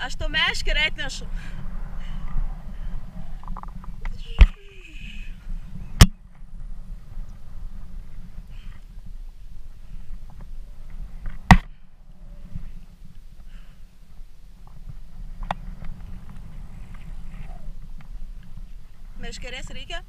Aš tau meškerę atnešu. Meškerės reikia?